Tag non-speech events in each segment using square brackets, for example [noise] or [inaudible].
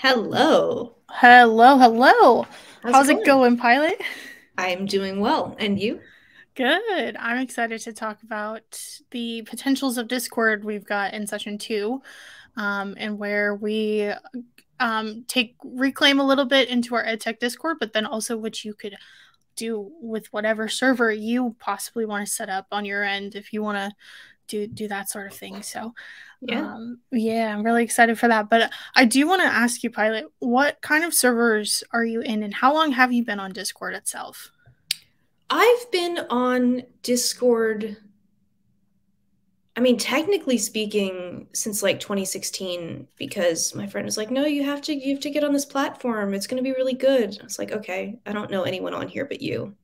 Hello. Hello, hello. How's, How's, it it going, pilot? I'm doing well. And you? Good. I'm excited to talk about the potentials of Discord we've got in session two, um, and where we um, take reclaim a little bit into our EdTech Discord, but then also what you could do with whatever server you possibly want to set up on your end if you want to do do that sort of thing. So Yeah. um, yeah, I'm really excited for that. But I do want to ask you, Pilot, what kind of servers are you in, and how long have you been on Discord itself? I've been on Discord. I mean, technically speaking, since like 2016, because my friend was like, "No, you have to, you have to get on this platform. It's going to be really good." I was like, "Okay, I don't know anyone on here but you."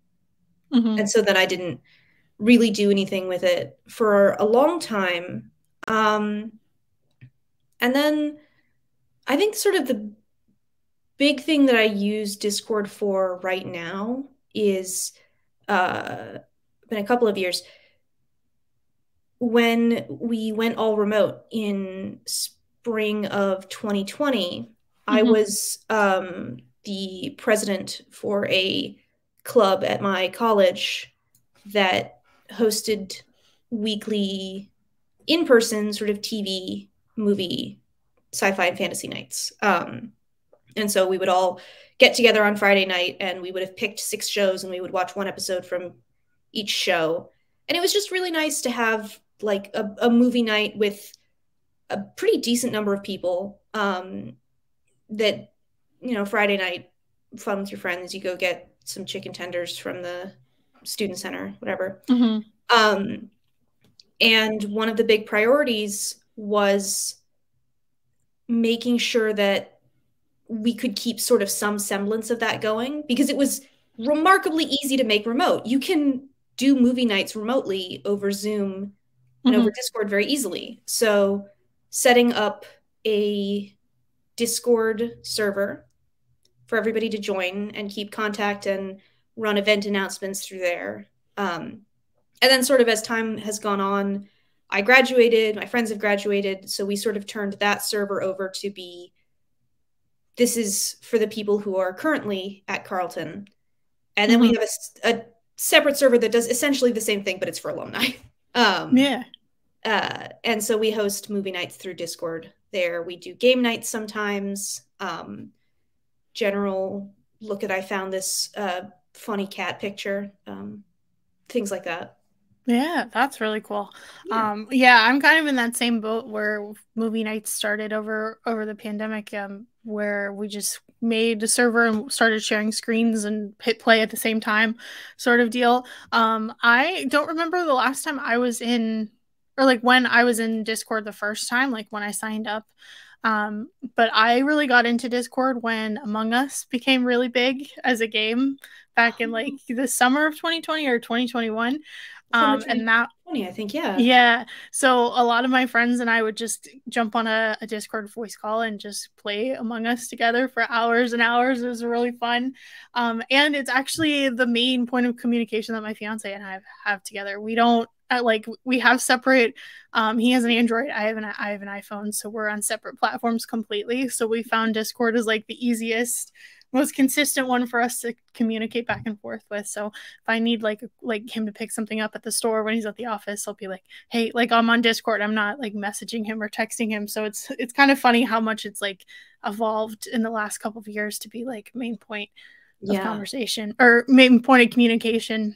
Mhm. And so then I didn't really do anything with it for a long time. Um, and then I think sort of the big thing that I use Discord for right now is uh been a couple of years when we went all remote in spring of 2020 I Mhm. was um the president for a club at my college that hosted weekly in-person sort of TV movie sci-fi and fantasy nights um and so we would all get together on Friday night and we would have picked six shows and we would watch one episode from each show. And it was just really nice to have like a, a movie night with a pretty decent number of people. Um, that, you know, Friday night, fun with your friends, you go get some chicken tenders from the student center, whatever. Mhm. Um, and one of the big priorities was making sure that we could keep sort of some semblance of that going because it was remarkably easy to make remote. You can do movie nights remotely over Zoom and over Mhm. Discord very easily. So, setting up a Discord server for everybody to join and keep contact and run event announcements through there. Um, and then, sort of as time has gone on, I graduated, my friends have graduated. So, we sort of turned that server over to be this is for the people who are currently at Carleton. And then we Mhm. have a separate server that does essentially the same thing, but it's for alumni. [laughs] Um, Yeah. uh, and so we host movie nights through Discord there. We do game nights sometimes. Um, general look at I found this uh, funny cat picture. Um, things like that. Yeah, that's really cool. Yeah. Um, yeah, I'm kind of in that same boat where movie nights started over over the pandemic, um, where we just made a server and started sharing screens and hit play at the same time, sort of deal. Um, I don't remember the last time I was in, or like when I was in Discord the first time, like when I signed up. Um, but I really got into Discord when Among Us became really big as a game back in like the summer of 2020 or 2021. Um, and that 2020, I think, yeah. yeah. So a lot of my friends and I would just jump on a, a Discord voice call and just play Among Us together for hours and hours. It was really fun. Um, and it's actually the main point of communication that my fiance and I have, have together. We don't uh, like we have separate. Um, he has an Android. I have an I have an iPhone, so we're on separate platforms completely. So we found Discord is like the easiest most consistent one for us to communicate back and forth with. So if I need like like him to pick something up at the store when he's at the office, I'll be like, "Hey, like I'm on Discord. I'm not like messaging him or texting him." So it's it's kind of funny how much it's like evolved in the last couple of years to be like main point of Yeah. conversation or main point of communication.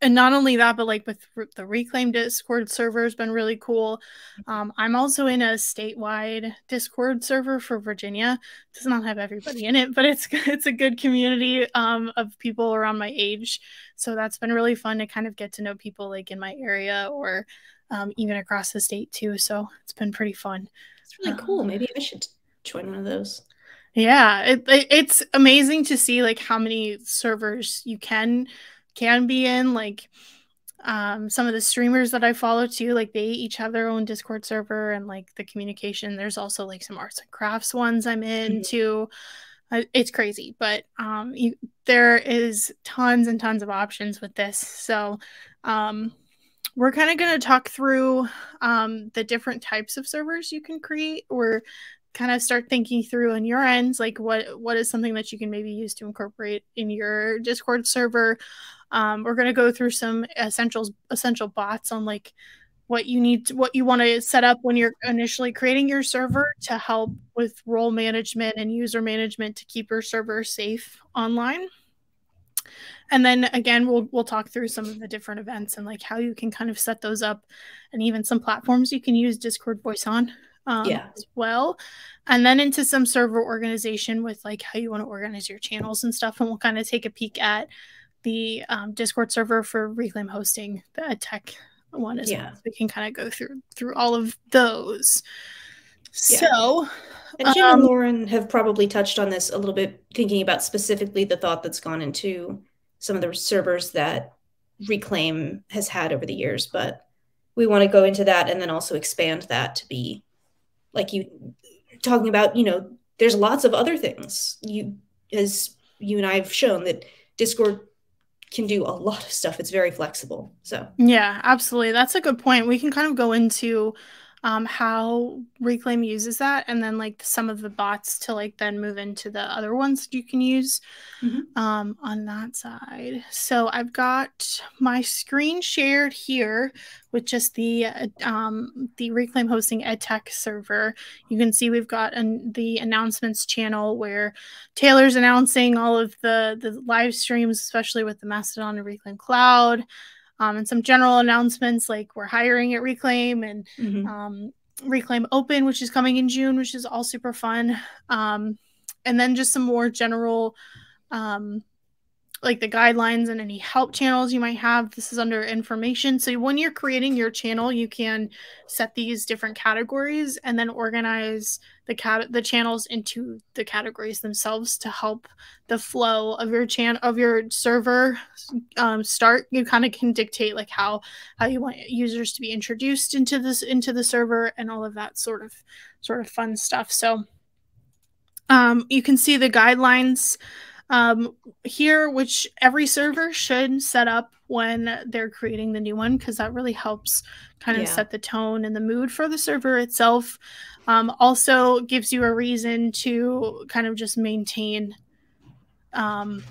And not only that, but like with the Reclaim Discord server has been really cool. Um, I'm also in a statewide Discord server for Virginia. It Does not have everybody in it, but it's [laughs] it's a good community um, of people around my age. So that's been really fun to kind of get to know people like in my area or um, even across the state too. So it's been pretty fun. It's really cool. Maybe I should join one of those. Yeah, it, it, it's amazing to see like how many servers you can can be in. Like um, some of the streamers that I follow too, like they each have their own Discord server and like the communication. There's also like some arts and crafts ones I'm in Mhm. too. Uh, it's crazy, but um, you, there is tons and tons of options with this. So um, we're kind of going to talk through um, the different types of servers you can create or kind of start thinking through on your ends like what what is something that you can maybe use to incorporate in your discord server? Um, we're going to go through some essentials essential bots on like what you need to, what you want to set up when you're initially creating your server to help with role management and user management to keep your server safe online. And then again we'll we'll talk through some of the different events and like how you can kind of set those up and even some platforms you can use discord voice on um, yeah. as well. And then into some server organization with like how you want to organize your channels and stuff. And we'll kind of take a peek at the um, Discord server for Reclaim hosting, the tech one as yeah. well. So we can kind of go through through all of those. Yeah. So and Jim um, and Lauren have probably touched on this a little bit, thinking about specifically the thought that's gone into some of the servers that Reclaim has had over the years. But we want to go into that and then also expand that to be like you talking about, you know, there's lots of other things. You as you and I have shown that Discord can do a lot of stuff. It's very flexible. So yeah, absolutely. That's a good point. We can kind of go into um, how Reclaim uses that, and then like some of the bots to like then move into the other ones that you can use mm-hmm. um, on that side. So I've got my screen shared here with just the uh, um, the Reclaim Hosting EdTech server. You can see we've got an, the announcements channel where Taylor's announcing all of the the live streams, especially with the Mastodon and Reclaim Cloud um, and some general announcements like we're hiring at Reclaim and mm-hmm. um, Reclaim Open, which is coming in June, which is all super fun. Um, and then just some more general um, like the guidelines and any help channels you might have. This is under information. So when you're creating your channel, you can set these different categories and then organize the cat the channels into the categories themselves to help the flow of your chan of your server um, start. You kind of can dictate like how how you want users to be introduced into this into the server and all of that sort of sort of fun stuff. So um, you can see the guidelines um, here, which every server should set up when they're creating the new one, because that really helps kind of yeah. set the tone and the mood for the server itself. Um, also gives you a reason to kind of just maintain. Um,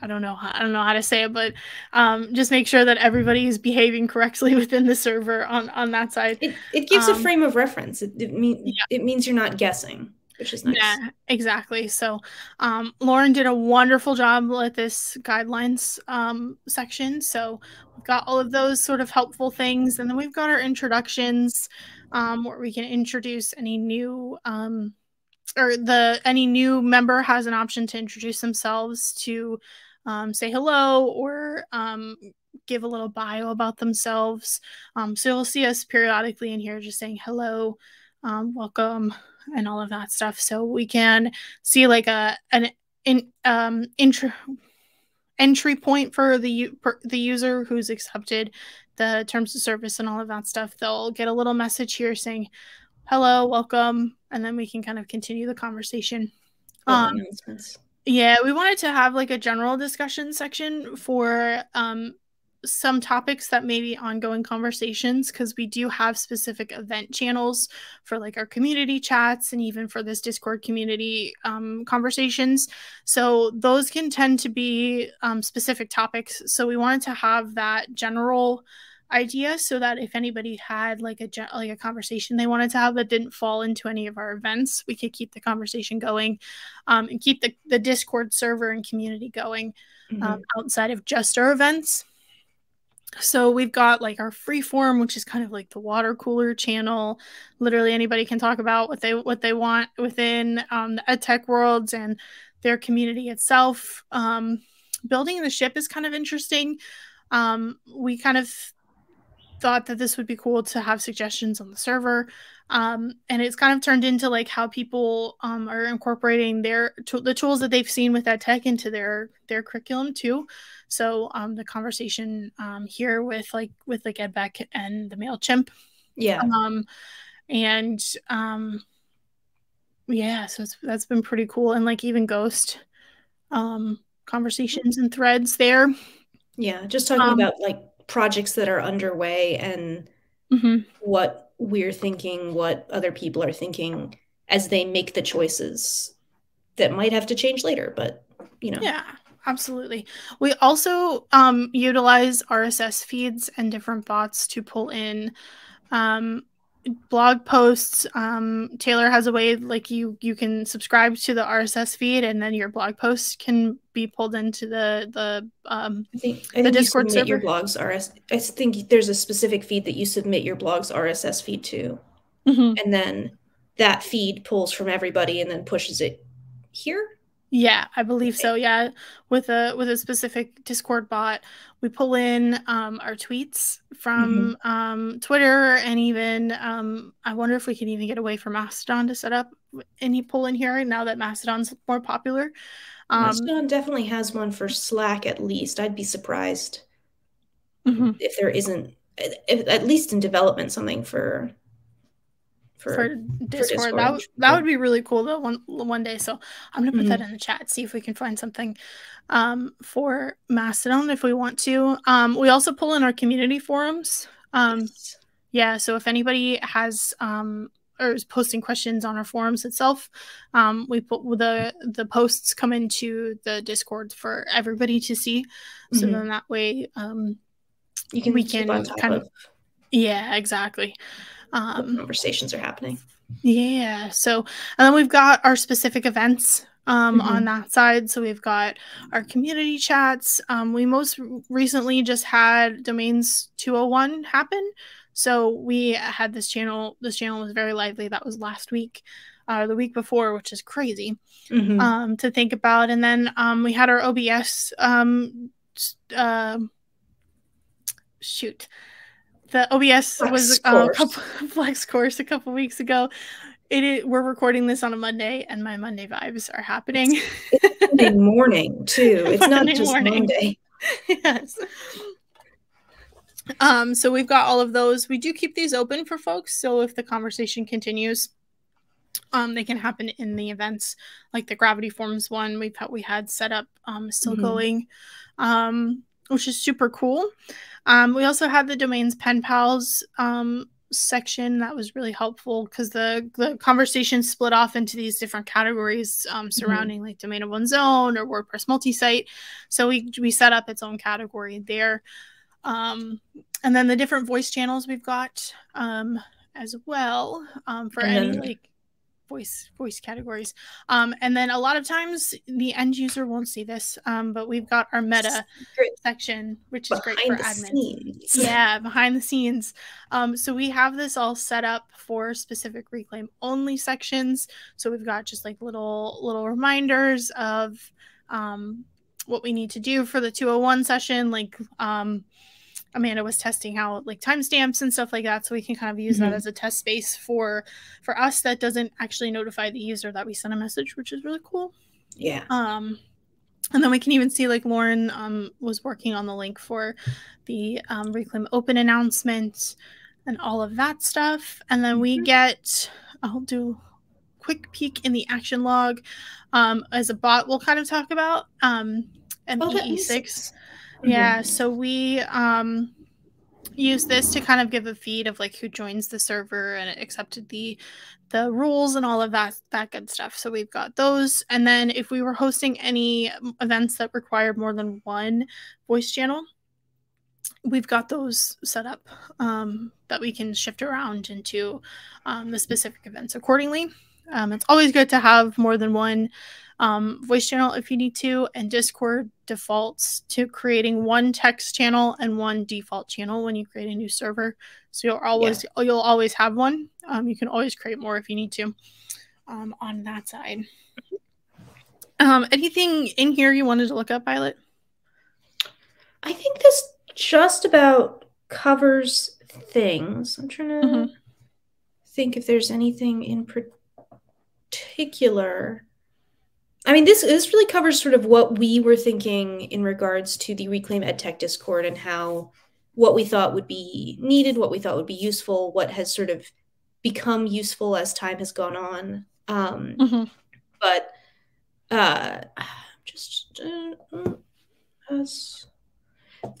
I don't know. How, I don't know how to say it, but um, just make sure that everybody is behaving correctly [laughs] within the server on on that side. It, it gives a um, frame of reference. It, it mean yeah. it means you're not guessing which is nice. Yeah, exactly. So, um, Lauren did a wonderful job with this guidelines um, section. So, we've got all of those sort of helpful things, and then we've got our introductions, um, where we can introduce any new um, or the any new member has an option to introduce themselves to um, say hello or um, give a little bio about themselves. So you'll see us periodically in here just saying hello, welcome, and all of that stuff. So we can see like a an in um intro entry point for the for the user who's accepted the terms of service and all of that stuff. They'll get a little message here saying hello welcome and then we can kind of continue the conversation. Um, yeah we wanted to have like a general discussion section for um some topics that may be ongoing conversations because we do have specific event channels for like our community chats and even for this discord community um, conversations. So those can tend to be um, specific topics. So we wanted to have that general idea so that if anybody had like a like a conversation they wanted to have that didn't fall into any of our events we could keep the conversation going um, and keep the, the discord server and community going mm-hmm. um, outside of just our events so we've got like our free form, which is kind of like the water cooler channel. Literally anybody can talk about what they what they want within um, the edtech worlds and their community itself. Um, building the ship is kind of interesting. Um, we kind of thought that this would be cool to have suggestions on the server. Um, and it's kind of turned into like how people um, are incorporating their the tools that they've seen with that tech into their their curriculum too. So um, the conversation um, here with like with like Edbeck and the Mailchimp, yeah, um, and um, yeah, so it's, that's been pretty cool, and like even Ghost um, conversations and threads there. Yeah, just talking um, about like projects that are underway and mm-hmm. what we're thinking, what other people are thinking as they make the choices that might have to change later. But, you know. Yeah, absolutely. We also um, utilize RSS feeds and different bots to pull in um, blog posts um taylor has a way like you you can subscribe to the rss feed and then your blog post can be pulled into the the um I think, I the discord you submit server your blogs RS. I think there's a specific feed that you submit your blog's RSS feed to, Mhm. and then that feed pulls from everybody and then pushes it here. Yeah, I believe so. Yeah, with a with a specific Discord bot, we pull in um, our tweets from um, Twitter, and even um, I wonder if we can even get away from Mastodon to set up any pull in here now that Mastodon's more popular. Um, Mastodon definitely has one for Slack at least. I'd be surprised mhm, if there isn't, at at least in development, something for for, for Discord, Discord, that would that would be really cool though one one day. So I'm gonna put Mhm. that in the chat, see if we can find something um, for Mastodon if we want to. Um, we also pull in our community forums. Um, Yeah, so if anybody has um or is posting questions on our forums itself, um, we put the the posts come into the Discord for everybody to see. So Mhm. then that way, um, you can we can kind of of- yeah, exactly. Um, conversations are happening. yeah. So, and then we've got our specific events um, Mhm. on that side. So we've got our community chats. Um, we most recently just had domains 201 happen. So we had this channel. This channel was very lively. That was last week, uh, the week before, which is crazy Mhm. um, to think about. And then um, we had our OBS. Um, um shoot, the OBS Flex was uh, a couple [laughs] flex course a couple weeks ago. It is, we're recording this on a Monday, and my Monday vibes are happening. Monday [laughs] morning too. It's not just morning. Monday. yes. Um, so we've got all of those. We do keep these open for folks. So if the conversation continues, um, they can happen in the events, like the Gravity Forms one we've had, we had set up, um, still Mhm. going, um, which is super cool. Um, we also had the domains pen pals um, section that was really helpful because the the conversation split off into these different categories um, surrounding like domain of one's own or WordPress multi-site. So we we set up its own category there. Um, and then the different voice channels we've got um, as well um, for And any like voice voice categories. Um, and then a lot of times the end user won't see this, um, but we've got our meta Secret section, which is great for admins. Yeah, behind the scenes. Um, so we have this all set up for specific reclaim only sections. So we've got just like little little reminders of um, what we need to do for the 201 session. Like um, Amanda was testing out like timestamps and stuff like that, so we can kind of use that Mhm. as a test space for for us that doesn't actually notify the user that we sent a message, which is really cool. Yeah. Um, and then we can even see like Lauren um, was working on the link for the um, Reclaim Open announcement and all of that stuff. And then we Mhm. get, I'll do a quick peek in the action log um, as a bot we'll kind of talk about. Um, Oh, that MEE6. makes- Yeah, so we um use this to kind of give a feed of like who joins the server and accepted the the rules and all of that that good stuff. So we've got those and then if we were hosting any events that required more than one voice channel, we've got those set up um, that we can shift around into um, the specific events accordingly. Um, it's always good to have more than one um, voice channel if you need to, and Discord defaults to creating one text channel and one default channel when you create a new server. So you'll always you'll always have one. Um, you can always create more if you need to um, on that side. Um, anything in here you wanted to look up, Pilot? I think this just about covers things. I'm trying to Mhm. think if there's anything in particular. I mean, this this really covers sort of what we were thinking in regards to the Reclaim EdTech Discord and how what we thought would be needed, what we thought would be useful, what has sort of become useful as time has gone on. Um, Mhm. but uh just uh, uh, as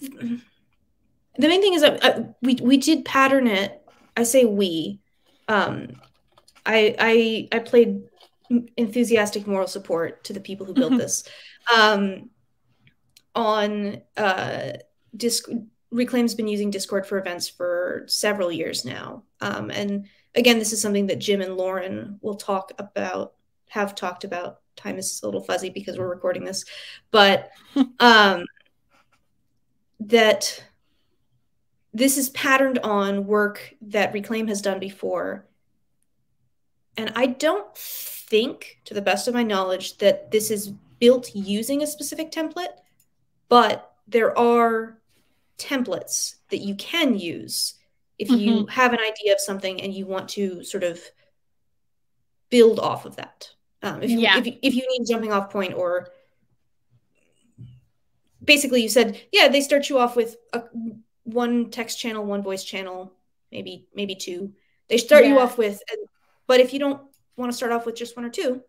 the main thing is that uh, we we did pattern it I say we. Um, I I I played enthusiastic moral support to the people who built mm-hmm. this. Um, on uh, Disc- Reclaim's been using Discord for events for several years now, um, and again, this is something that Jim and Lauren will talk about, have talked about. Time is a little fuzzy because we're recording this, but [laughs] um, that this is patterned on work that Reclaim has done before. And I don't think, to the best of my knowledge, that this is built using a specific template, but there are templates that you can use if mm-hmm. you have an idea of something and you want to sort of build off of that. Um, if, you, yeah. if, if you need a jumping off point or basically you said, yeah, they start you off with a, one text channel, one voice channel, maybe maybe two. They start yeah. you off with, but if you don't want to start off with just one or two,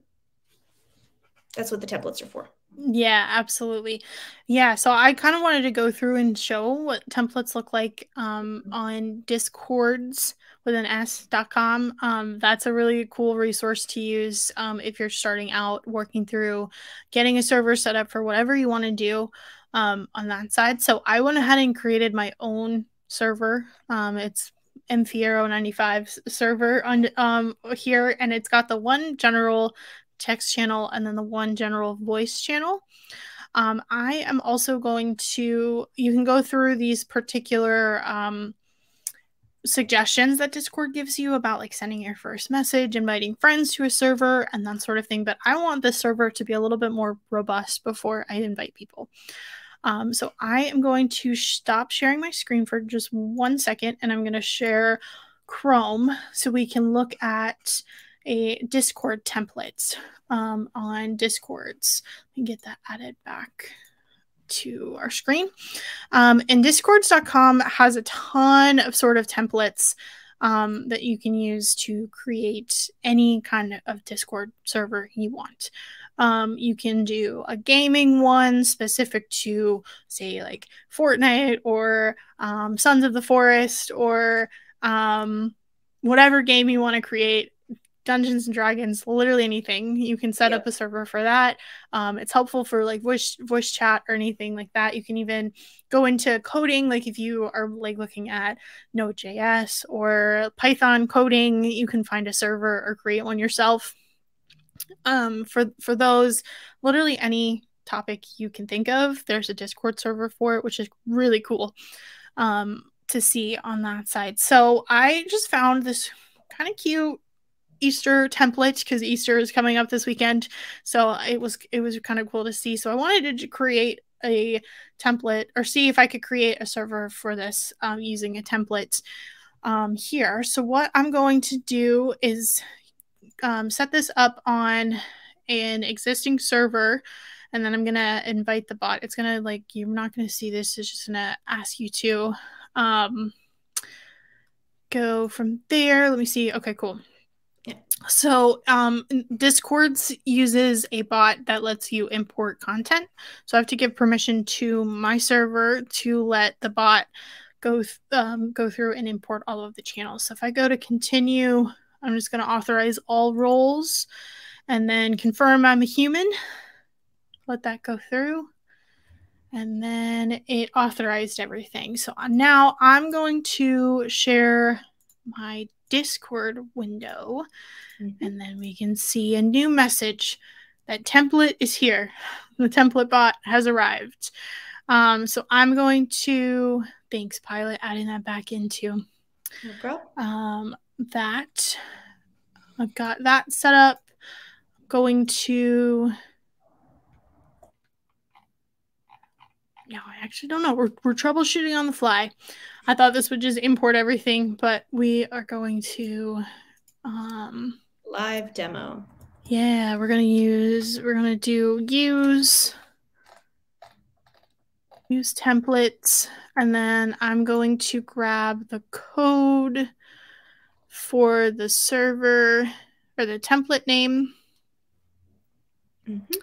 that's what the templates are for. Yeah, absolutely. Yeah, so I kind of wanted to go through and show what templates look like um, on discords with an s.com. Um, that's a really cool resource to use um, if you're starting out working through getting a server set up for whatever you want to do um, on that side. So I went ahead and created my own server. Um, it's Mfiero 95 server on um, here, and it's got the one general text channel and then the one general voice channel. Um, I am also going to, you can go through these particular um, suggestions that Discord gives you about like sending your first message, inviting friends to a server, and that sort of thing. But I want this server to be a little bit more robust before I invite people. Um, so I am going to stop sharing my screen for just one second and I'm going to share Chrome so we can look at a Discord template um, on Discords. Me get that added back to our screen. Um, and discords.com has a ton of sort of templates um, that you can use to create any kind of Discord server you want. Um, you can do a gaming one specific to, say, like Fortnite or um, Sons of the Forest or um, whatever game you want to create. Dungeons and Dragons, literally anything. You can set up a server for that. Um, it's helpful for like voice voice chat or anything like that. You can even go into coding, like if you are like looking at Node.js or Python coding, you can find a server or create one yourself um, for for those, literally any topic you can think of, there's a Discord server for it, which is really cool um, to see on that side. So I just found this kind of cute Easter template because Easter is coming up this weekend. So it was it was kind of cool to see. So I wanted to create a template or see if I could create a server for this um, using a template um, here. So what I'm going to do is um, set this up on an existing server and then I'm gonna invite the bot. It's gonna like you're not gonna see this. It's just gonna ask you to um, go from there. Let me see. Okay, cool. Yeah. So um, Discords uses a bot that lets you import content. So I have to give permission to my server to let the bot go th- um, go through and import all of the channels. So if I go to continue I'm just going to authorize all roles and then confirm I'm a human. Let that go through. And then it authorized everything. So now I'm going to share my Discord window mm-hmm. and then we can see a new message. That template is here. [laughs] The template bot has arrived. Um, so I'm going to, thanks, Pilot, adding that back into. No. Um, that. I've got that set up. going to. No, I actually don't know. We're, we're troubleshooting on the fly. I thought this would just import everything, but we are going to. Um, Live demo. Yeah, we're going to use, we're going to do use, use templates, and then I'm going to grab the code for the server or the template name. Mm-hmm.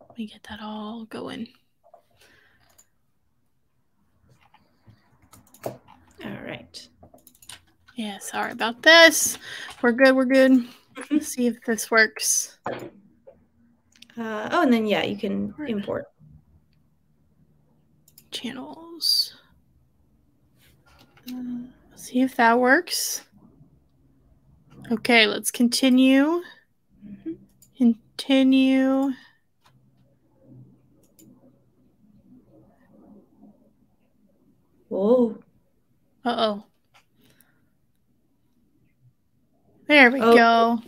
Let me get that all going. All right. Yeah, sorry about this. We're good. We're good. Let's see if this works. Uh, oh, and then yeah, you can import. Channels. See if that works. Okay, let's continue. Continue. Whoa. Uh oh. There we Oh. go.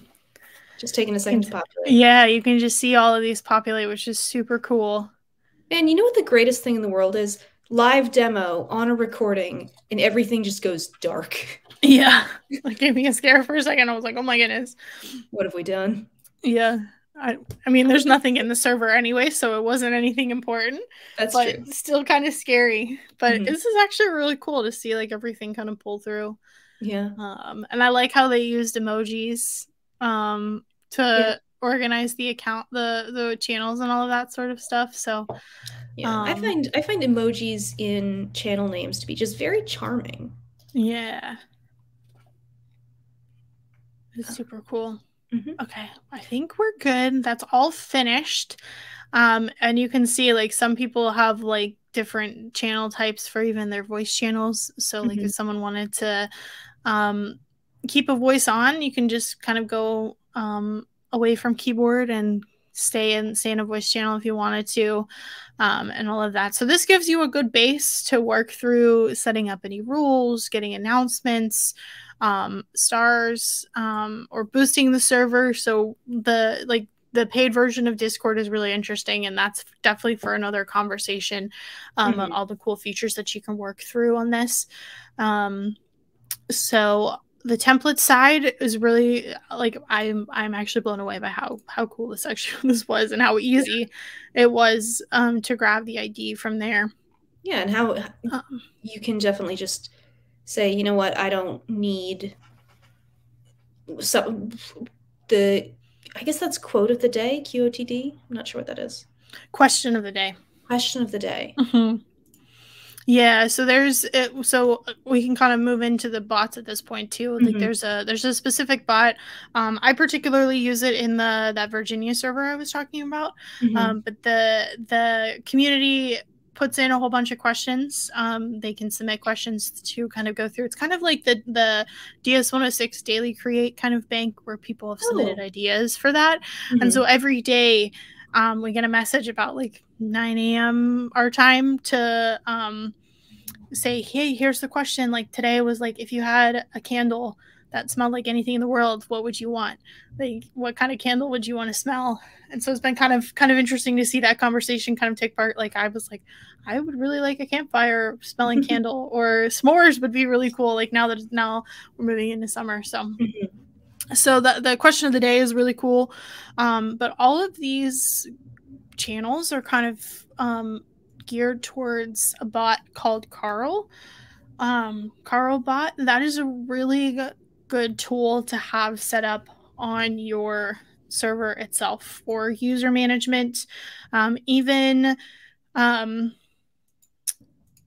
Just taking a second to populate. Yeah, you can just see all of these populate, which is super cool. And you know what the greatest thing in the world is? Live demo on a recording, and everything just goes dark. [laughs] Yeah. Like gave me a scare for a second. I was like, oh my goodness. What have we done? Yeah. I, I mean, there's nothing in the server anyway, so it wasn't anything important, That's but true. still kind of scary. But Mhm. this is actually really cool to see like everything kind of pull through. Yeah. Um, and I like how they used emojis um, to Yeah. Organize the account, the the channels, and all of that sort of stuff. So Yeah. I Um, find I find emojis in channel names to be just very charming. yeah, it's super cool. Mhm. Okay, I think we're good. That's all finished. Um, and you can see like some people have like different channel types for even their voice channels. So like Mhm. if someone wanted to um keep a voice on, you can just kind of go um away from keyboard and stay in stay in a voice channel if you wanted to um, and all of that. So this gives you a good base to work through setting up any rules getting announcements um, stars um, or boosting the server. So the like the paid version of discord is really interesting and that's definitely for another conversation um, on Mhm. all the cool features that you can work through on this. Um, so the template side is really like I'm I'm actually blown away by how how cool this [laughs] actually this was and how easy it was um to grab the ID from there. Yeah, and how Um, you can definitely just say, you know what, I don't need some the I guess that's quote of the day, QOTD. I'm not sure what that is. question of the day. Question of the day. Mhm. Yeah, so there's it, so we can kind of move into the bots at this point too. Like Mhm. there's a there's a specific bot. Um, I particularly use it in the that Virginia server I was talking about. Mhm. Um, but the the community puts in a whole bunch of questions. Um, they can submit questions to kind of go through. It's kind of like the the DS 106 daily create kind of bank where people have submitted Oh. ideas for that. And so every day, um, we get a message about like 9 a.m. our time to um, say, hey, here's the question. Like today was like, if you had a candle that smelled like anything in the world, what would you want? Like, what kind of candle would you want to smell? And so it's been kind of kind of interesting to see that conversation kind of take part. Like I was like, I would really like a campfire smelling [laughs] candle, or s'mores would be really cool. Like now that now we're moving into summer, so Mhm. so the, the question of the day is really cool um, but all of these channels are kind of um, geared towards a bot called carl. Um, carl bot that is a really good tool to have set up on your server itself for user management. Um, even um,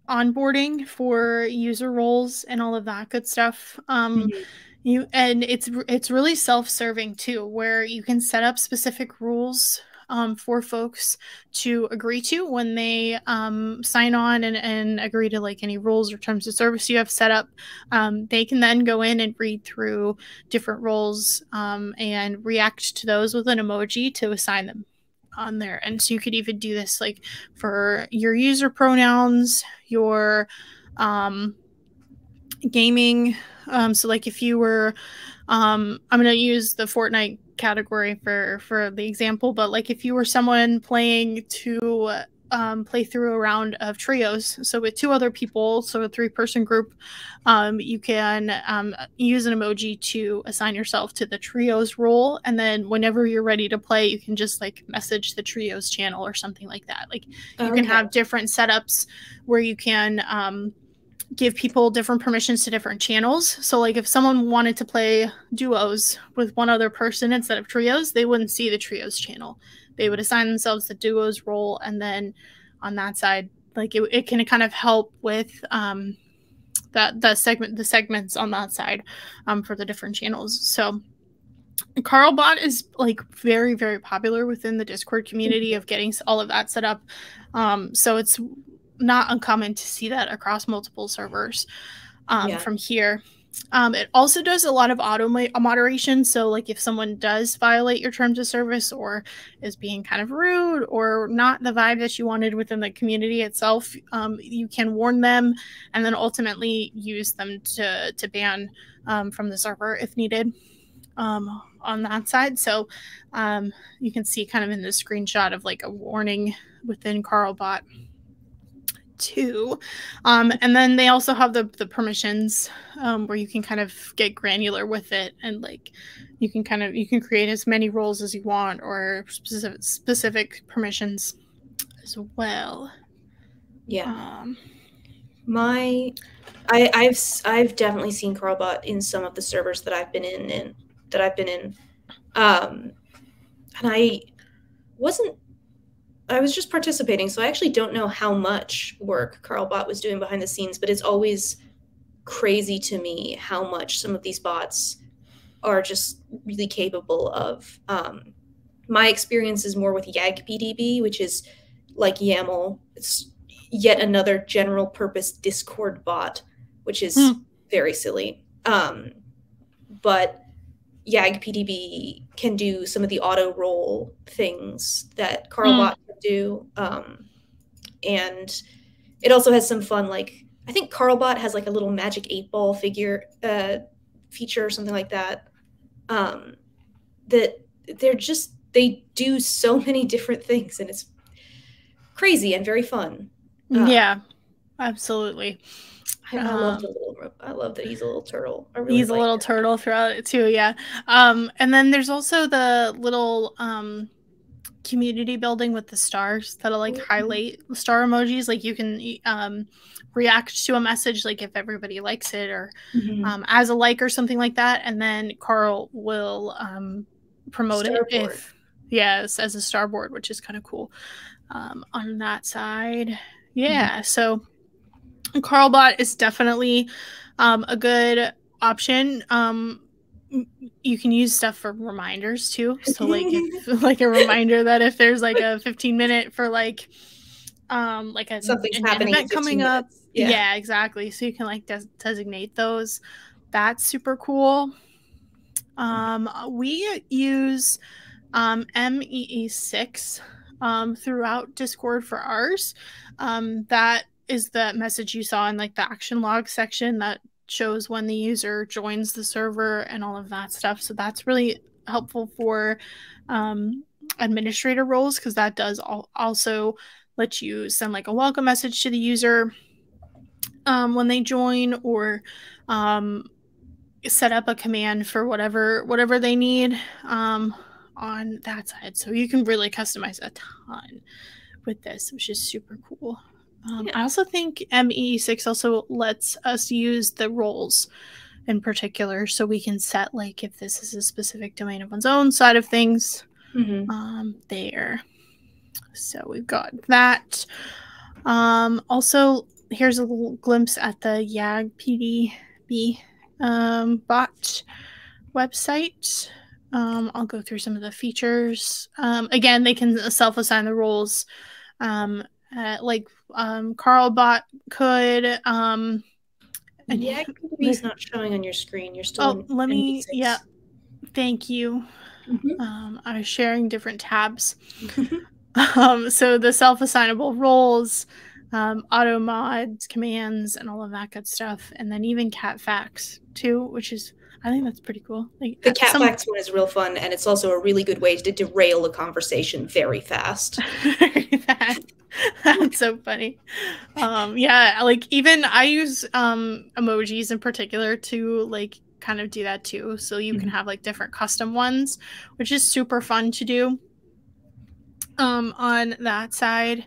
onboarding for user roles and all of that good stuff. Um, Mhm. you and it's it's really self-serving too where you can set up specific rules um, for folks to agree to when they um, sign on and, and agree to like any rules or terms of service you have set up. Um, they can then go in and read through different roles um, and react to those with an emoji to assign them on there. And so you could even do this like for your user pronouns your um, gaming. Um, so like if you were um, i'm going to use the fortnite category for for the example but like if you were someone playing to um, play through a round of trios so with two other people so a three person group um, you can um, use an emoji to assign yourself to the trios role and then whenever you're ready to play you can just like message the trios channel or something like that. Like you can have different setups where you can um, give people different permissions to different channels. So, like if someone wanted to play duos with one other person instead of trios, they wouldn't see the trios channel. They would assign themselves the duos role, and then on that side, like it, it can kind of help with um, that the segment the segments on that side um, for the different channels. So Carlbot is like very very popular within the Discord community of getting all of that set up. Um, so it's not uncommon to see that across multiple servers um, yeah. from here. Um, it also does a lot of auto moderation. So, like if someone does violate your terms of service or is being kind of rude or not the vibe that you wanted within the community itself, um, you can warn them and then ultimately use them to to ban um, from the server if needed um, on that side. So, um, you can see kind of in the screenshot of like a warning within Carlbot too. Um, and then they also have the the permissions um, where you can kind of get granular with it and like you can kind of you can create as many roles as you want or specific specific permissions as well. Yeah. Um, My I, I've I've definitely seen Carlbot in some of the servers that I've been in and that I've been in. Um, and I wasn't I was just participating, so I actually don't know how much work Carl Bot was doing behind the scenes, but it's always crazy to me how much some of these bots are just really capable of. Um, my experience is more with YAGPDB, which is like YAML. It's yet another general purpose Discord bot, which is mm. very silly. Um, but YAGPDB can do some of the auto role things that Carlbot mm. can do. Um, and it also has some fun, like, I think Carlbot has like a little magic eight ball figure uh, feature or something like that. Um, that they're just, they do so [laughs] many different things and it's crazy and very fun. Uh, yeah, absolutely. I, I love the um, little. I love that he's a little turtle. Really he's like a little turtle throughout it too. Yeah. Um, and then there's also the little um community building with the stars that'll like mm-hmm. highlight star emojis. Like you can um react to a message like if everybody likes it or mm-hmm. um, as a like or something like that, and then Carl will um promote Starboard. it if yes as a starboard, which is kind of cool. Um, on that side, yeah. Mm-hmm. So Carlbot is definitely um, a good option. Um, you can use stuff for reminders too. So like if, [laughs] [laughs] like a reminder that if there's like a 15 minute for like um like a something's an happening event coming up. Yeah. yeah. exactly. So you can like des- designate those. That's super cool. Um we use um MEE6 um throughout Discord for ours. Um that is the message you saw in like the action log section that shows when the user joins the server and all of that stuff. So that's really helpful for um, administrator roles because that does al- also let you send like a welcome message to the user um, when they join or um, set up a command for whatever whatever they need um, on that side. So you can really customize a ton with this, which is super cool. Um, yeah. I also think MEE6 also lets us use the roles in particular, so we can set like if this is a specific domain of one's own side of things. Mm-hmm. Um, there. So we've got that. Um, also, here's a little glimpse at the YAGPDB um, bot website. Um, I'll go through some of the features. Um, again, they can self assign the roles. Um, uh, like um, Carlbot could. Um, he's not showing on your screen. You're still. Oh, let me. Yeah. Thank you. Mm-hmm. Um, I was sharing different tabs. um, so the self-assignable roles, um, auto mods, commands, and all of that good stuff, and then even cat facts too, which is I think that's pretty cool. Like the cat some... facts one is real fun, and it's also a really good way to derail a conversation very fast. [laughs] fast. [laughs] That's so funny. Um, yeah, like even I use um, emojis in particular to like kind of do that too. So you mm-hmm. can have like different custom ones, which is super fun to do um, on that side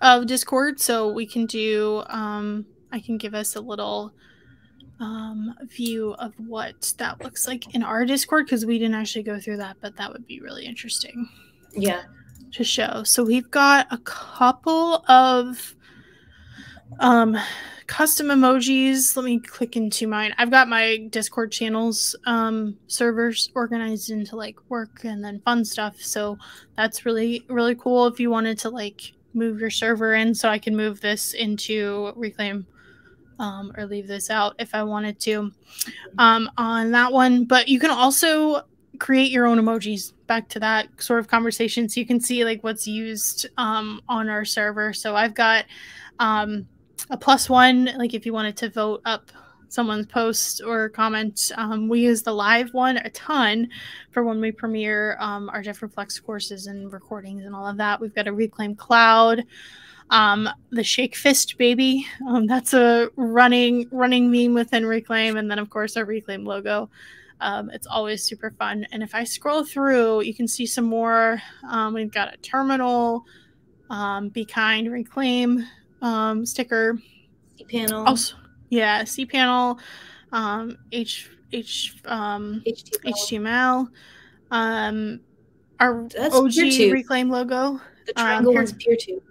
of Discord. So we can do, um, I can give us a little um, view of what that looks like in our Discord because we didn't actually go through that, but that would be really interesting. Yeah to show. So we've got a couple of Um, custom emojis. Let me click into mine. I've got my Discord channels um, servers organized into like work and then fun stuff. So that's really really cool. If you wanted to like move your server in, so I can move this into Reclaim um, or leave this out if I wanted to um, on that one. But you can also create your own emojis back to that sort of conversation so you can see like what's used um, on our server. So I've got um, a plus one, like if you wanted to vote up someone's post or comment. Um, we use the live one a ton for when we premiere um, our different flex courses and recordings and all of that. We've got a reclaim cloud, um, the shake fist baby. Um, that's a running running meme within reclaim, and then of course our reclaim logo. Um, it's always super fun. And if I scroll through, you can see some more. Um, we've got a terminal, be kind, reclaim sticker. panel. Also, yeah, cPanel, um, H H um, HTML. HTML. Um, our That's OG Reclaim logo. The triangle um, one's PeerTube.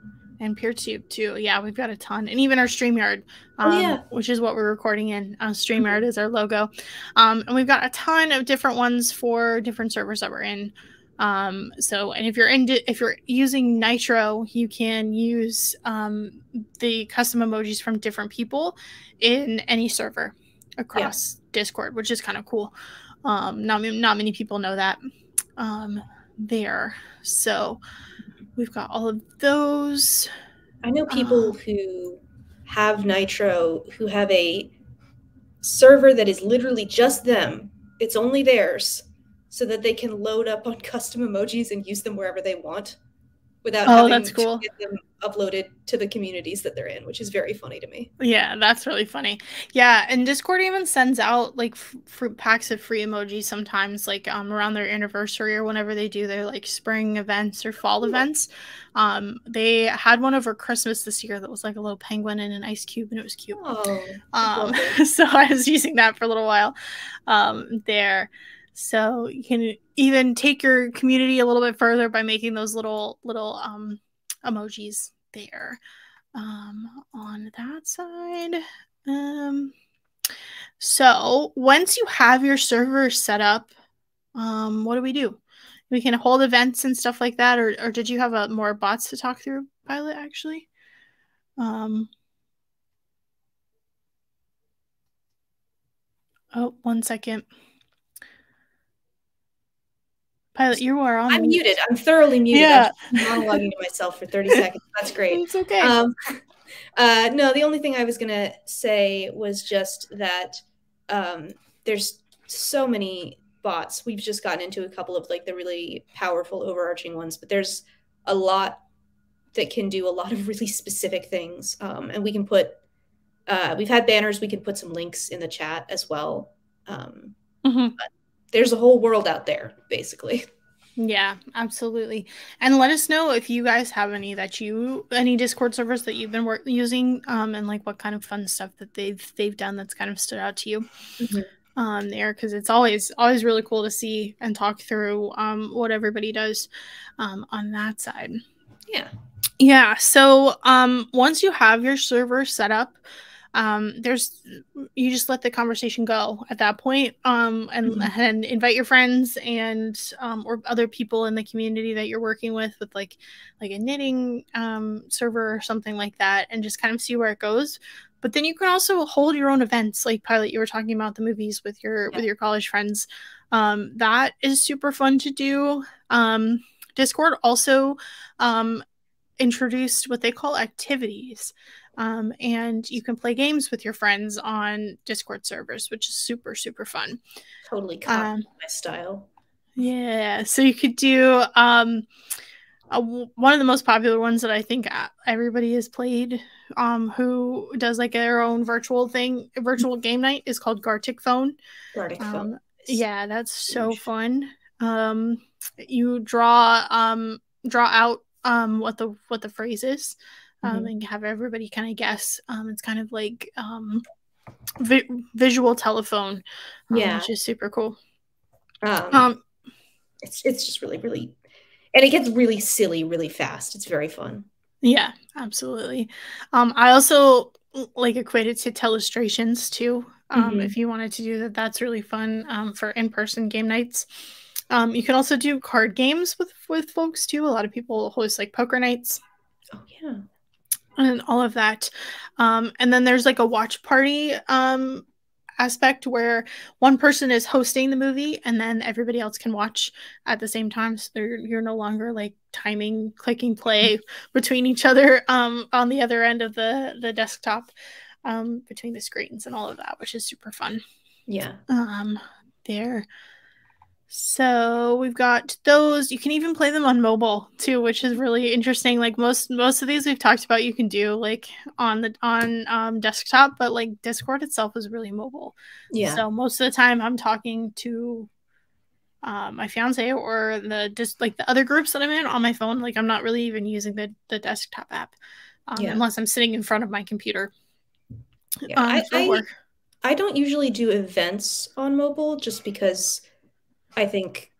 And PeerTube too. Yeah, we've got a ton. And even our StreamYard, um, oh, yeah. which is what we're recording in. Uh, StreamYard mm-hmm. is our logo. Um, and we've got a ton of different ones for different servers that we're in. Um, so, and if you're in, if you're using Nitro, you can use um, the custom emojis from different people in any server across yeah. Discord, which is kind of cool. Um, not not many people know that um, there. So, we've got all of those. I know people um, who have Nitro who have a server that is literally just them. It's only theirs so that they can load up on [laughs] custom emojis and use them wherever they want without oh, having to cool. get them uploaded to the communities that they're in, which is very funny to me. Yeah, that's really funny. Yeah, and Discord even sends out like fruit packs of free emojis sometimes, like um around their anniversary or whenever they do their like spring events or fall events. Um, they had one over Christmas this year that was like a little penguin and an ice cube, and it was cute. Oh, um, [laughs] so I was using that for a little while. Um, there. So you can even take your community a little bit further by making those little little um, emojis there um, on that side. Um, so once you have your server set up, um, what do we do? We can hold events and stuff like that, or, or did you have a, more bots to talk through, Pilot? Actually, um, oh, one second. Pilot, you are on. I'm muted. I'm thoroughly muted. Yeah. I'm monologuing to myself for 30 seconds. That's [laughs] great. It's okay. Um, uh, no, the only thing I was going to say was just that um, there's so many bots. We've just gotten into a couple of like the really powerful overarching ones, but there's a lot that can do a lot of [laughs] really specific things. Um, and we can put, uh, we've had banners, we can put some links in the chat as well. Um, mm-hmm there's a whole world out there, basically. Yeah, absolutely. And let us know if you guys have any that you any Discord servers that you've been work, using, um, and like what kind of fun stuff that they've they've done that's kind of stood out to you. Mm-hmm. Um, there because it's always always really cool to see and talk through um what everybody does um on that side. Yeah. Yeah. So um once you have your server set up, um, there's you just let the conversation go at that point, um, and, mm-hmm. and invite your friends and um, or other people in the community that you're working with with like like a knitting um, server or something like that, and just kind of see where it goes. But then you can also hold your own events, like Pilot. You were talking about the movies with your yeah. with your college friends. Um, that is super fun to do. Um, Discord also um, introduced what they call activities. Um, and you can play games with your friends on Discord servers, which is super, super fun. Totally um, my style. Yeah. So you could do um, a, one of the most popular ones that I think everybody has played um, who does like their own virtual thing, virtual game night is called Gartic Phone. Gartic um, Phone. Yeah, that's so fun. Um, you draw um, draw out um, what the what the phrase is um, mm-hmm. and have everybody kind of guess. Um, it's kind of like um, vi- visual telephone, um, yeah, which is super cool. Um, um, it's it's just really really, and it gets really silly really fast. It's very fun. Yeah, Absolutely. Um, I also like equate it to telestrations too. Um, mm-hmm. If you wanted to do that, that's really fun um, for in-person game nights. Um, you can also do card games with with folks too. A lot of people host like poker nights. Oh yeah, and all of that. Um, and then there's like a watch party um, aspect where one person is hosting the movie and then everybody else can watch at the same time. So you're no longer like timing, clicking play between each other um, on the other end of the the desktop um, between the screens and all of that, which is super fun. Yeah. Um, there. So we've got those. You can even play them on mobile too, which is really interesting. Like most most of these we've talked about, you can do like on the on um, desktop, but like Discord itself is really mobile. Yeah. So most of the time, I'm talking to uh, my fiance or the just like the other groups that I'm in on my phone. Like I'm not really even using the the desktop app um, yeah. unless I'm sitting in front of my computer. Yeah, um, I, I, I don't usually do events on mobile just because I think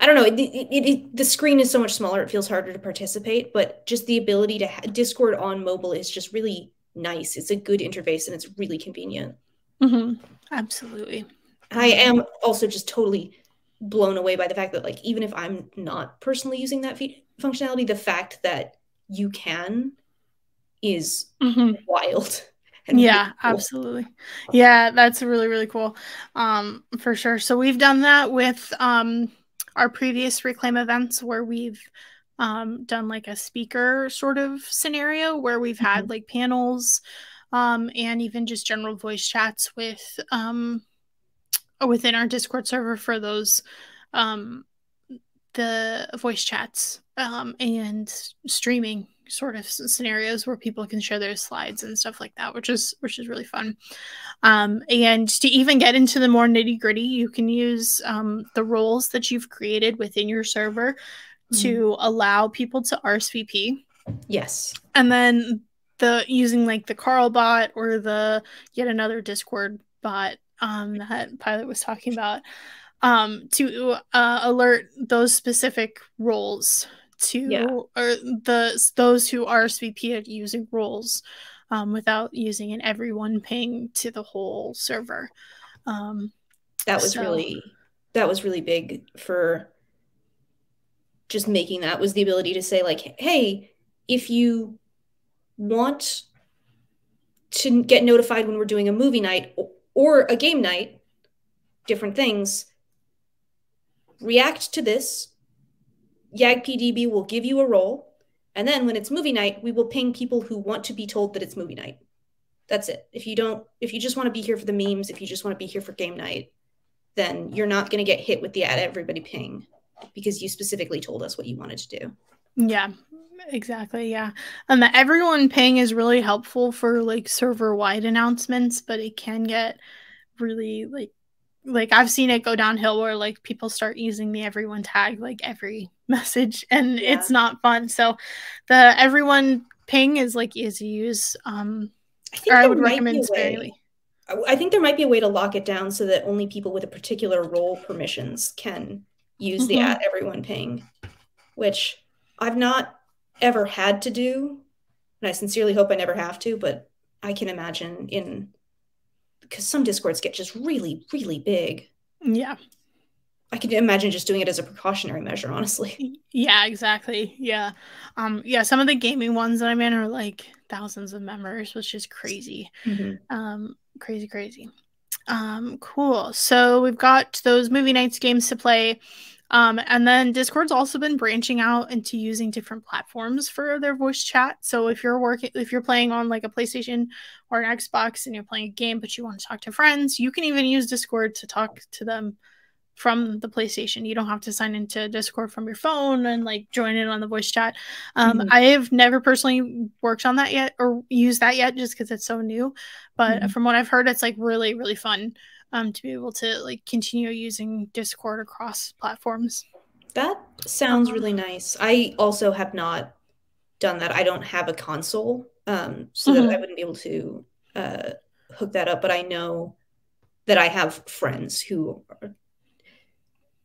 I don't know. It, it, it, the screen is so much smaller; it feels harder to participate. But just the ability to Discord on mobile is just really nice. It's a good interface and it's really convenient. Mm-hmm. Absolutely. I am also just totally blown away by the fact that, like, even if I'm not personally using that fe- functionality, the fact that you can is mm-hmm. wild yeah cool. absolutely. Yeah that's really really cool um for sure. So we've done that with um our previous reclaim events where we've um done like a speaker sort of scenario where we've had like panels um and even just general voice chats with um within our discord server for those um the voice chats um and streaming sort of scenarios where people can share their slides and stuff like that, which is which is really fun. Um, and to even get into the more nitty gritty, you can use um, the roles that you've created within your server mm-hmm. to allow people to RSVP. Yes, and then the using like the Carl bot or the yet another Discord bot um, that Pilot was talking about um, to uh, alert those specific roles to yeah. or the those who RSVP at using roles um, without using an everyone ping to the whole server. Um, that was so. really that was really big for just making that was the ability to say like, hey, if you want to get notified when we're doing a movie night or a game night, different things, react to this YAGPDB will give you a role. And then when it's movie night, we will ping people who want to be told that it's movie night. That's it. If you don't, if you just want to be here for the memes, if you just want to be here for game night, then you're not going to get hit with the at everybody ping because you specifically told us what you wanted to do. Yeah, exactly. Yeah. And the everyone ping is really helpful for like server wide announcements, but it can get really like like I've seen it go downhill where like people start using the everyone tag like every message and yeah. it's not fun. So the everyone ping is like easy to use. Um I think I would recommend sparingly. I think there might be a way to lock it down so that only people with a particular role permissions can use mm-hmm. the at everyone ping, which I've not ever had to do. And I sincerely hope I never have to, but I can imagine in because some discords get just really really big yeah i can imagine just doing it as a precautionary measure honestly. Yeah exactly. Yeah. Um yeah some of the gaming ones that i'm in are like thousands of members which is crazy. Mm-hmm. um crazy crazy. Um cool. So we've got those movie nights games to play. Um, and then Discord's also been branching out into using different platforms for their voice chat. So if you're working, if you're playing on like a PlayStation or an Xbox and you're playing a game, but you want to talk to friends, you can even use Discord to talk to them from the PlayStation. You don't have to sign into Discord from your phone and like join in on the voice chat. Um, mm-hmm. I have never personally worked on that yet or used that yet just because it's so new. But mm-hmm. from what I've heard, it's like really, really fun um, to be able to like continue using Discord across platforms. That sounds really nice. I also have not done that. I don't have a console, um, so mm-hmm. that I wouldn't be able to uh, hook that up. But I know that I have friends who are,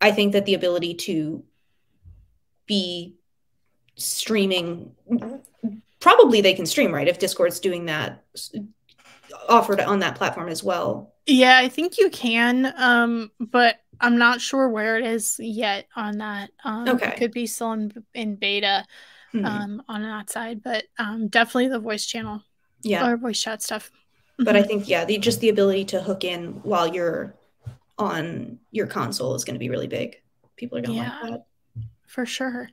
I think that the ability to be streaming probably they can stream right if discord's doing that offered on that platform as well. Yeah i think you can um but i'm not sure where it is yet on that. Um okay. it could be still in, in beta mm-hmm. um on that side but um definitely the voice channel yeah. or voice chat stuff. But i think yeah the just the ability to hook in while you're on your console is going to be really big. People are going to yeah, like that. For sure.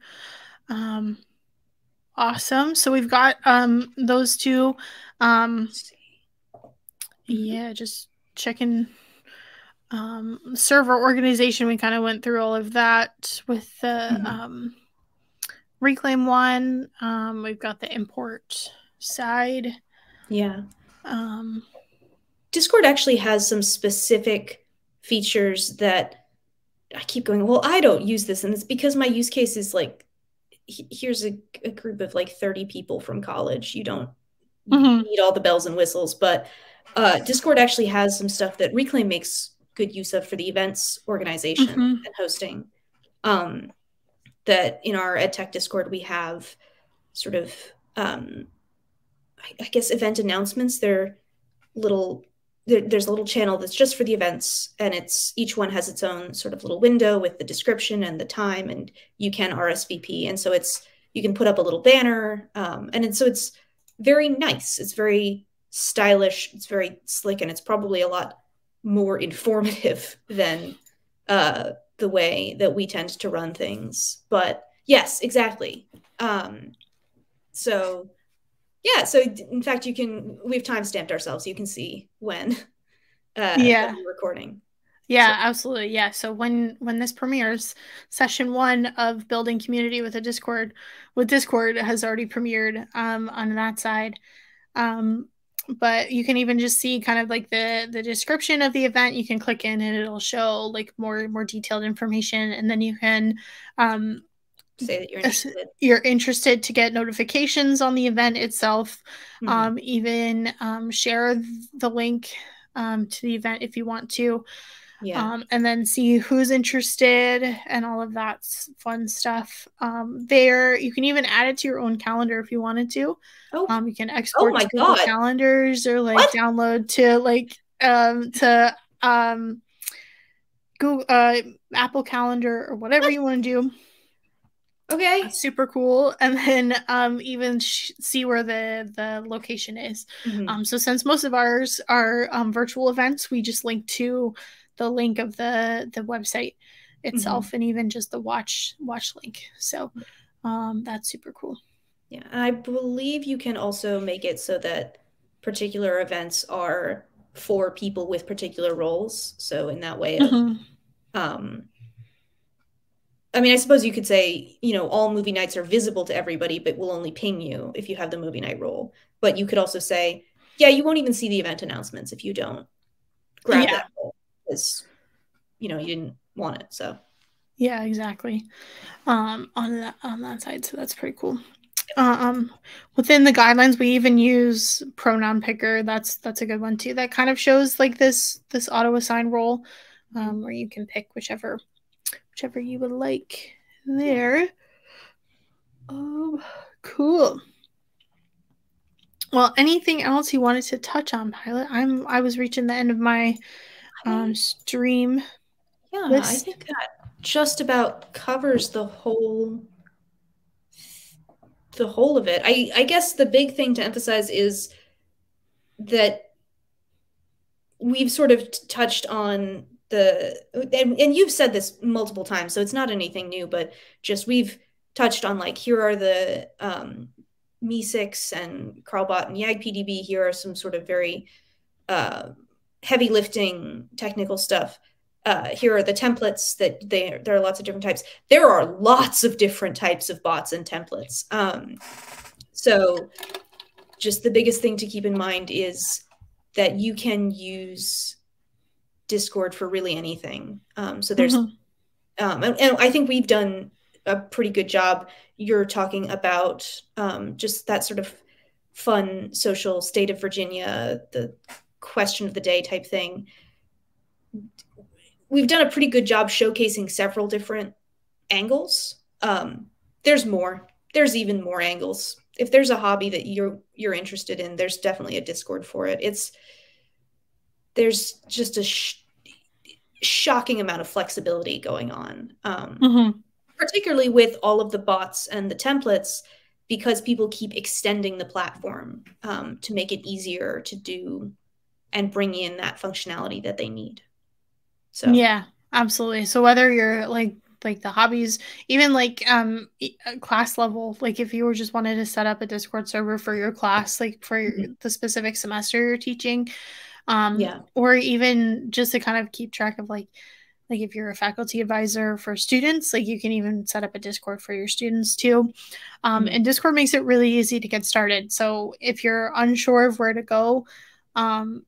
Um awesome. So we've got um those two um yeah just checking um server organization. We kind of went through all of that with the mm-hmm. um reclaim one. Um we've got the import side. Yeah. Um discord actually has some specific features that i keep going well i don't use this and it's because my use case is like here's a, a, group of like 30 people from college you don't mm-hmm. need all the bells and whistles but uh, discord actually has some stuff that reclaim makes good use of for the events organization mm-hmm. and hosting um, that in our edtech discord we have sort of um, I, I guess event announcements they're little there, there's a little channel that's just for the events and it's each one has its own sort of little window with the description and the time and you can rsvp and so it's you can put up a little banner um, and so it's very nice. It's very stylish. It's very slick and it's probably a lot more [laughs] informative than uh, the way that we tend to run things. But yes exactly. Um, so yeah so in fact you can we've time stamped ourselves. You can see when uh yeah. when recording. Yeah so. absolutely. Yeah so when when this premieres session one of building community with a discord with discord has already premiered um on that side. Um but you can even just see kind of like the the description of the event. You can click in and it'll show like more more detailed information. And then you can um say that you're interested. You're interested to get notifications on the event itself. Mm-hmm. Um, even um, share the link um, to the event if you want to. Yeah. Um, and then see who's interested and all of that fun stuff. Um, there, you can even add it to your own calendar if you wanted to. Oh, um, you can export oh to God. calendars or like what? download to like um to um Google uh Apple Calendar or whatever what? you want to do. Okay. That's super cool. [laughs] And then um, even sh- see where the the location is. Mm-hmm. Um, so since most of ours are um, virtual events, we just link to the link of the the website itself mm-hmm. and even just the watch watch link. So um, that's super cool. Yeah, and I believe you can also make it so that particular events are for people with particular roles. So in that way, mm-hmm. um, I mean, I suppose you could say, you know, all movie nights are visible to everybody, but will only ping you if you have the movie night role. But you could also say, yeah, you won't even see the event announcements if you don't grab yeah. that role because, you know, you didn't want it. So. Yeah, exactly. Um, on that on that side, so that's pretty cool. Um, within the guidelines, we even use pronoun picker. That's that's a good one too. That kind of shows like this this auto assign role, um, where you can pick whichever whichever you would like there. Um, cool. Well, anything else you wanted to touch on, Pilot? I'm I was reaching the end of my um stream. Yeah, list. I think that just about covers the whole the whole of it. I I guess the big thing to emphasize is that we've sort of touched on the and, and you've said this multiple times so it's not anything new but just we've touched on like here are the um MEE6 and Carlbot and YAGPDB. Here are some sort of very uh, heavy lifting technical stuff. Uh, here are the templates that they, there are lots of different types. There are lots of different types of bots and templates. Um, so just the biggest thing to keep in mind is that you can use Discord for really anything. Um, so there's, mm-hmm. um, and, and, I think we've done a pretty good job. You're talking about um, just that sort of fun social state of Virginia, the question of the day type thing. We've done a pretty good job showcasing several different angles. Um, there's more. there's even more angles. If there's a hobby that you're you're interested in, there's definitely a Discord for it. It's there's just a sh- shocking amount of flexibility going on, um, mm-hmm. particularly with all of the bots and the templates, because people keep extending the platform um, to make it easier to do and bring in that functionality that they need. So yeah, absolutely. So whether you're like like the hobbies even like um uh, class level like if you were just wanted to set up a discord server for your class like for mm-hmm. the specific semester you're teaching um yeah. or even just to kind of keep track of like like if you're a faculty advisor for students like you can even set up a discord for your students too. Um, mm-hmm. and discord makes it really easy to get started. So if you're unsure of where to go um,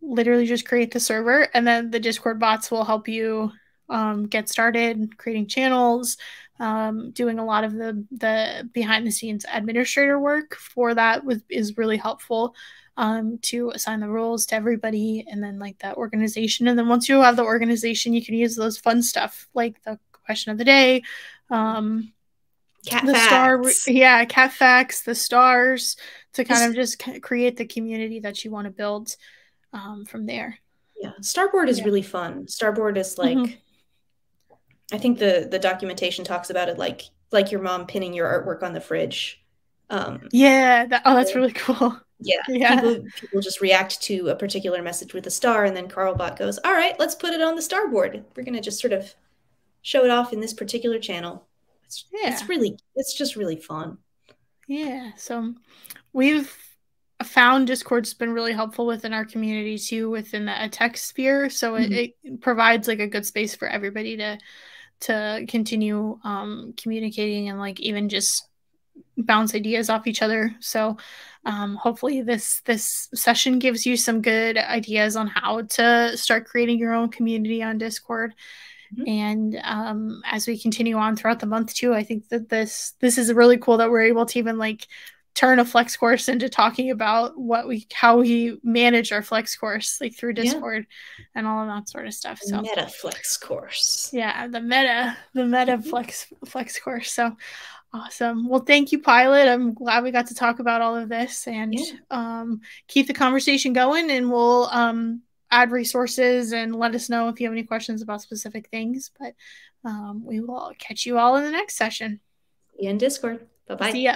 literally just create the server and then the discord bots will help you um, get started creating channels um, doing a lot of the the behind the scenes administrator work for that was is really helpful um, to assign the roles to everybody and then like that organization and then once you have the organization you can use those fun stuff like the question of the day um, cat the facts. star yeah cat facts the stars to kind of just create the community that you want to build um, from there yeah starboard is yeah. really fun starboard is like mm-hmm I think the the documentation talks about it like like your mom pinning your artwork on the fridge. Um, yeah. That, oh, that's really [laughs] cool. Yeah. yeah. People, people just react to a particular message with a star, and then Carlbot goes, "All right, let's put it on the starboard. We're gonna just sort of show it off in this particular channel." It's, yeah. It's really. It's just really fun. Yeah. So we've found Discord's been really helpful within our community too, within the tech sphere. So mm-hmm. it, it provides like a good space for everybody to to continue um, communicating and like even just bounce ideas off each other. So um, hopefully this this session gives you some good ideas on how to start creating your own community on Discord. Mm-hmm. And um, as we continue on throughout the month too, I think that this this is really cool that we're able to even like turn a flex course into talking about what we how we manage our flex course like through discord yeah. and all of that sort of stuff so meta flex course yeah the meta the meta mm-hmm. flex flex course so awesome. Well thank you pilot. I'm glad we got to talk about all of this and yeah. um, keep the conversation going and we'll um, add resources and let us know if you have any questions about specific things. But um, we will catch you all in the next session. In discord. Bye bye See ya.